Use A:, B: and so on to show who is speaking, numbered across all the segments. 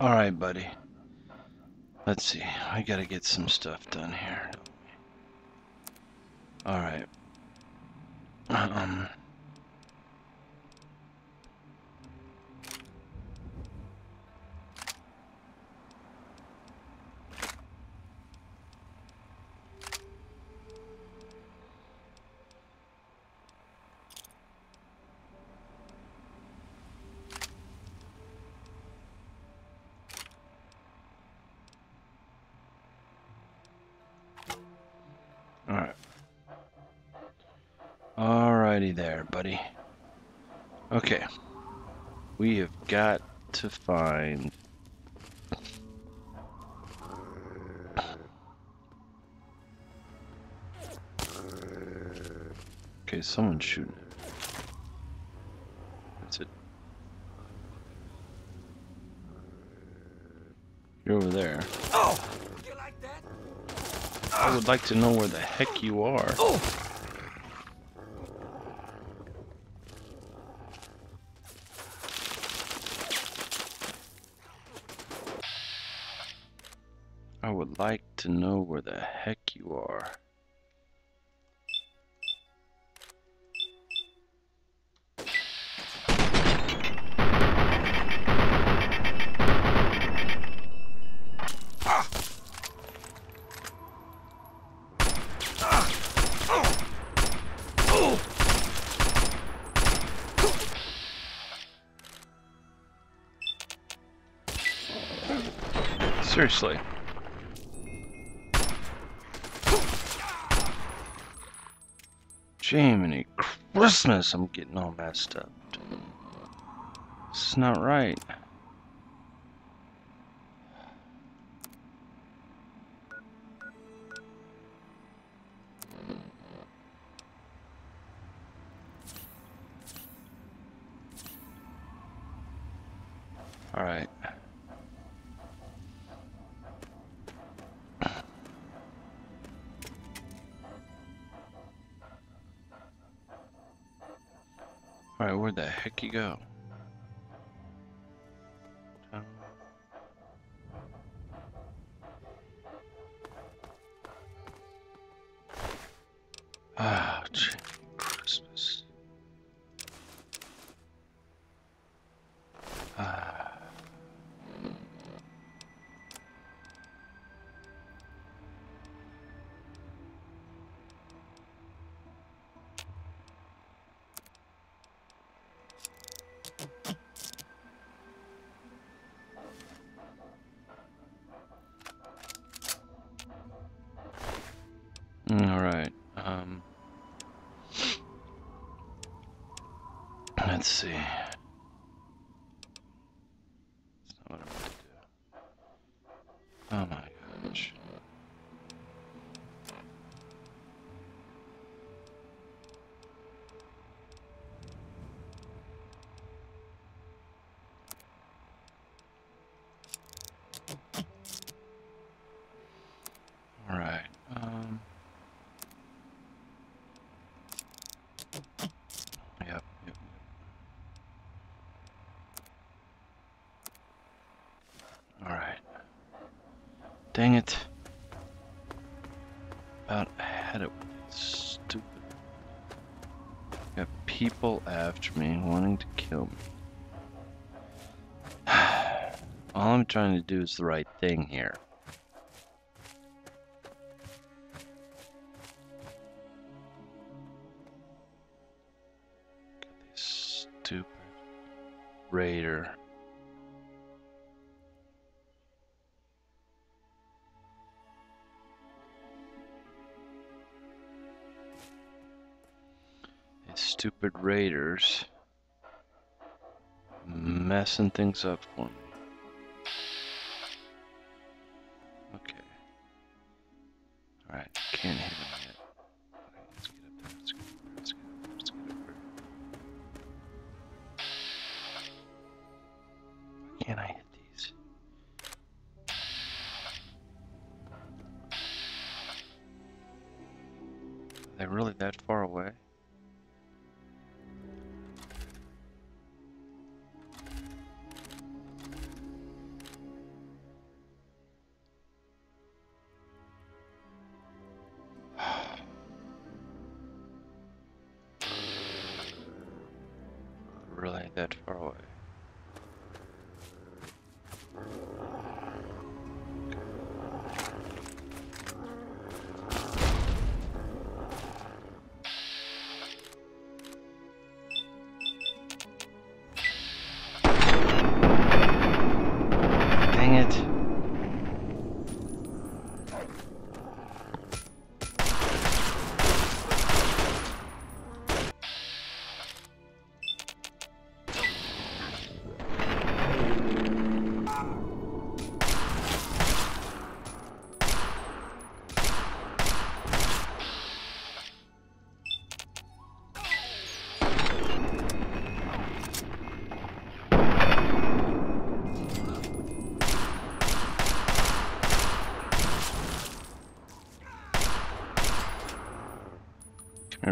A: Alright, buddy. Let's see. I gotta get some stuff done here. Alright. Um. Alrighty there, buddy. Okay. We have got to find... Okay, someone's shooting. That's it. You're over there.
B: Oh! You like that?
A: I would like to know where the heck you are.
B: Oh!
A: I would like to know where the heck you are. Seriously. Jiminy Christmas, I'm getting all messed up. It's not right. You go? Ah, gee, Christmas. See. That's not what I want to do. Oh my gosh. All right. Um. Yep, yep, yep. Alright. Dang it. About had it. Stupid. Got people after me wanting to kill me. All I'm trying to do is the right thing here. Stupid raider. Stupid raiders messing things up for me. Okay. Alright, can't hit him really that far away.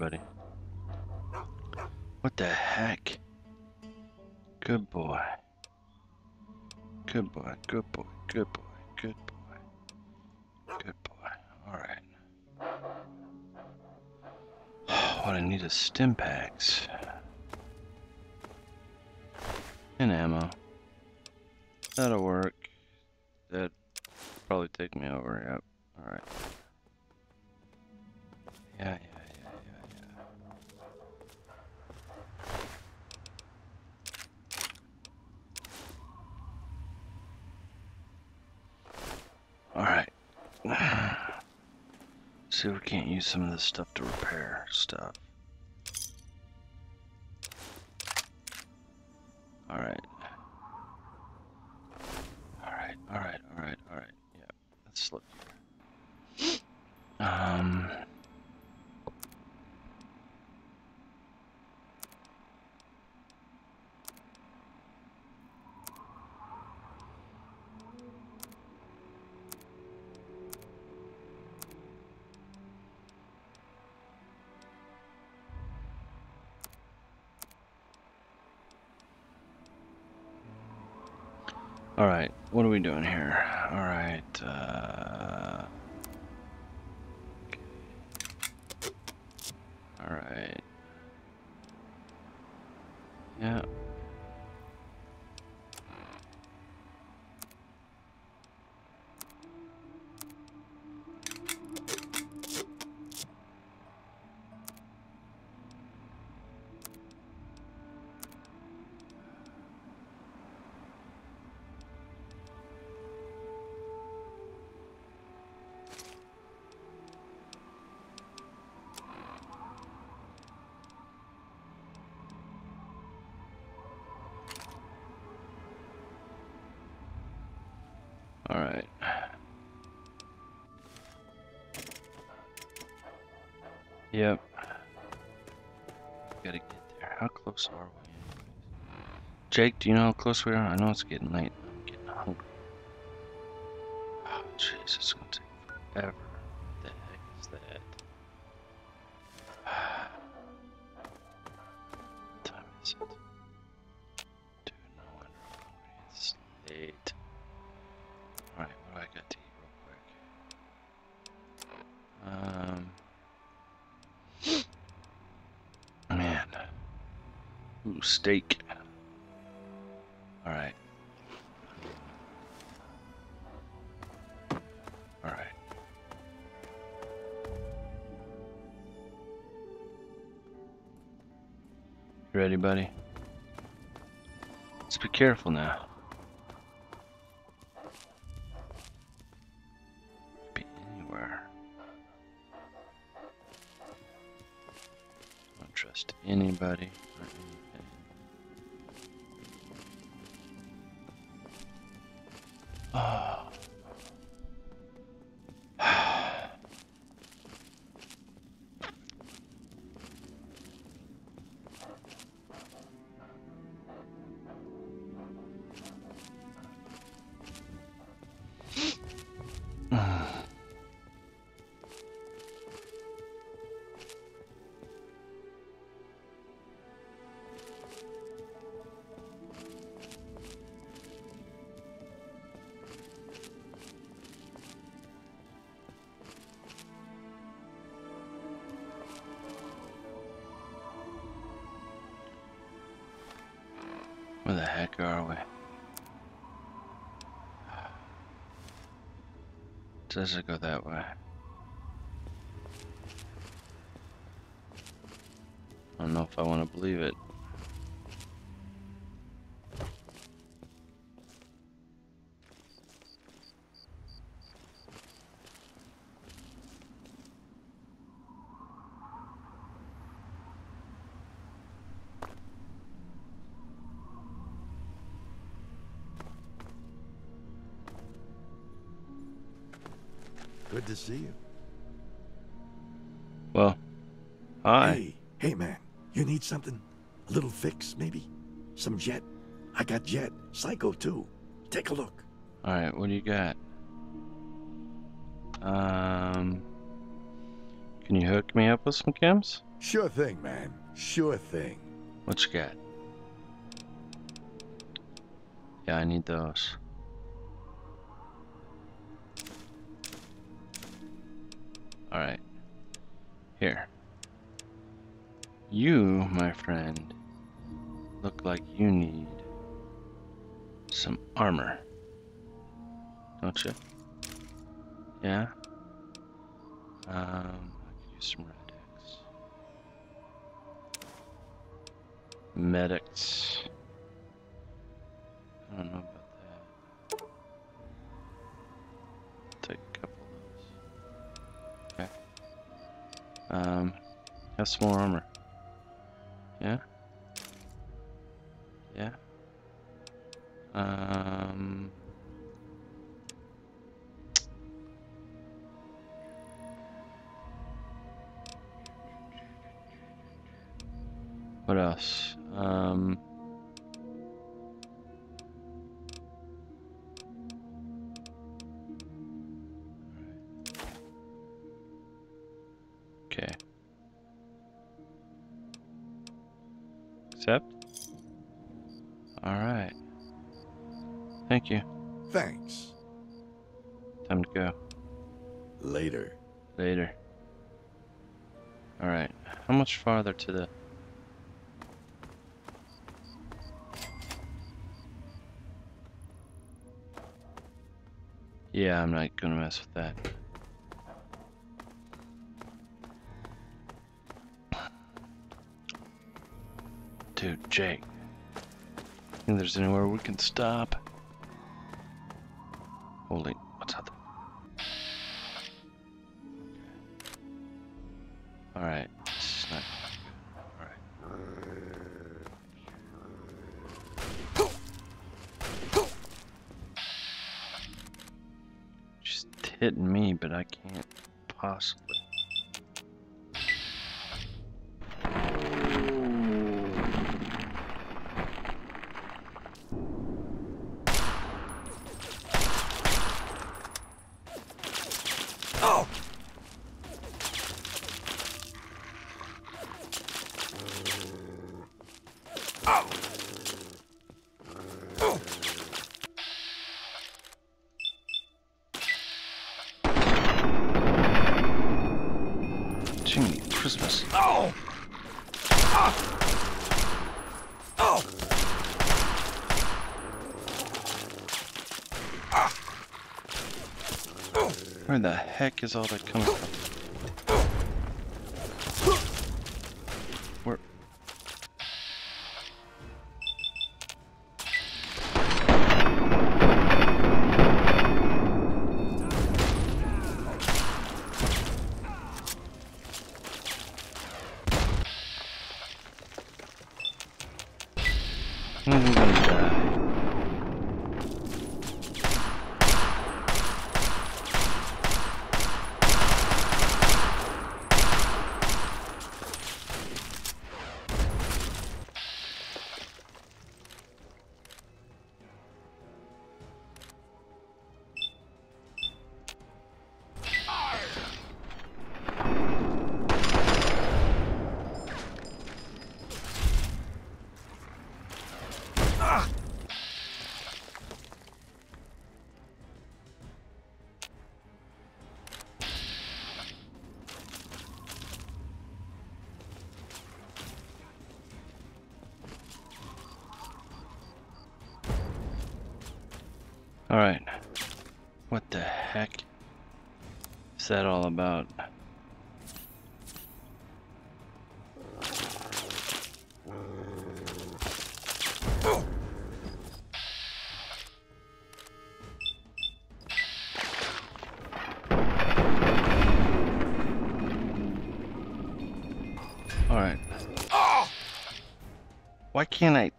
A: Buddy. What the heck? Good boy. Good boy, good boy, good boy, good boy. Good boy. Alright. What I need is Stimpaks. And ammo. That'll work. That'd probably take me over, yep. Alright. Yeah, yeah, yeah. Alright. See if we can't use some of this stuff to repair stuff. Alright. Alright, alright, All right, what are we doing here? All right. Uh, All right. Yep. Gotta get there. How close are we? Jake, do you know how close we are? I know it's getting late. I'm getting hungry. Oh, jeez, it's gonna take forever. Ooh, steak. Alright. Alright. You ready, buddy? Let's be careful now. Are we? Does it go that way? I don't know if I want to believe it.
C: To see you.
A: Well, hi.
C: Hey, hey man, you need something? A little fix, maybe? Some jet? I got jet. Psycho too. Take a look.
A: Alright, what do you got? Um, can you hook me up with some chems?
C: Sure thing, man. Sure thing.
A: What you got? Yeah, I need those. Alright. Here. You, my friend, look like you need some armor. Don't you? Yeah? Um, I could use some Rad-X. Med-X. I don't know about Um, have some more armor. Yeah? Yeah? Um... What else? Okay. Accept? Alright. Thank you.
C: Thanks.
A: Time to go.
C: Later.
A: Later. Alright. How much farther to the... Yeah, I'm not gonna mess with that. Dude, Jake. Think there's anywhere we can stop? Holy, what's out there? Alright, Alright. She's hitting me, but I can't Where the heck is all that coming from? What the heck is that all about? Alright. Why can't I?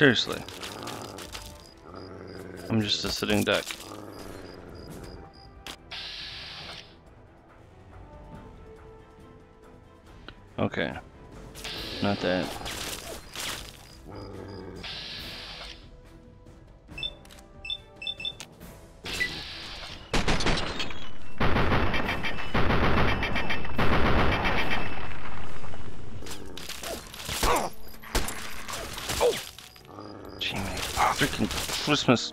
A: Seriously. I'm just a sitting duck. Okay. Not that. Freaking Christmas.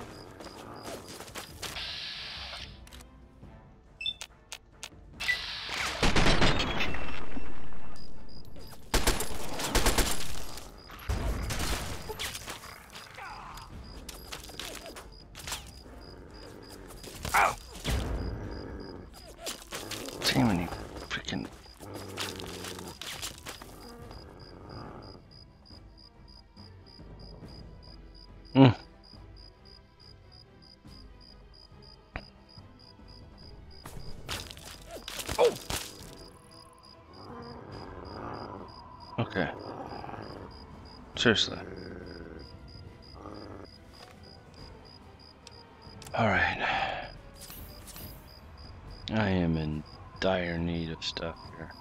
A: Seriously. Alright. I am in dire need of stuff here.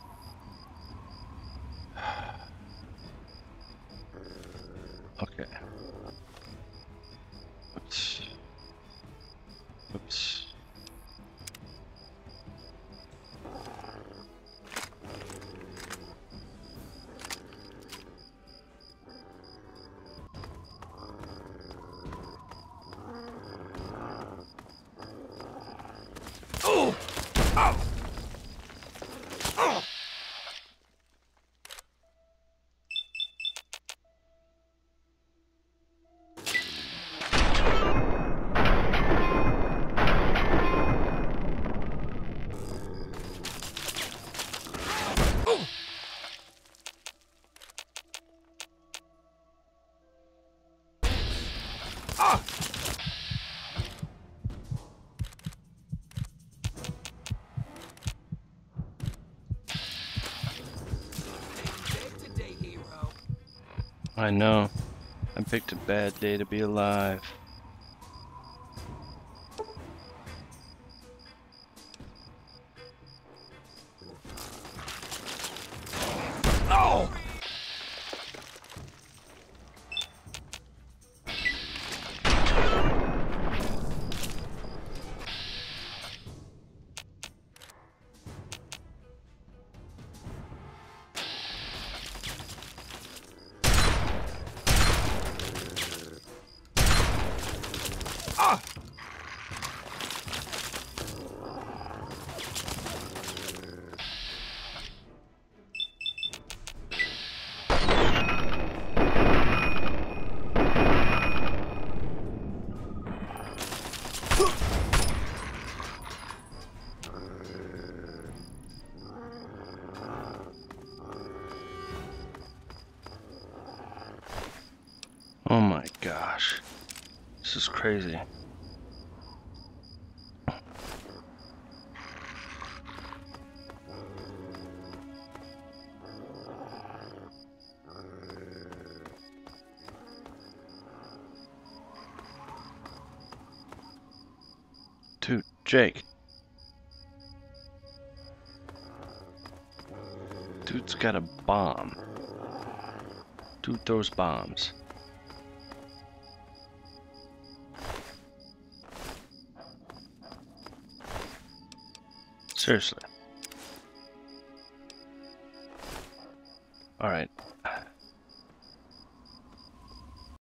A: I know. I picked a bad day to be alive.
C: Oh
A: my gosh. This is crazy. Jake. Dude's got a bomb. Dude throws bombs. Seriously.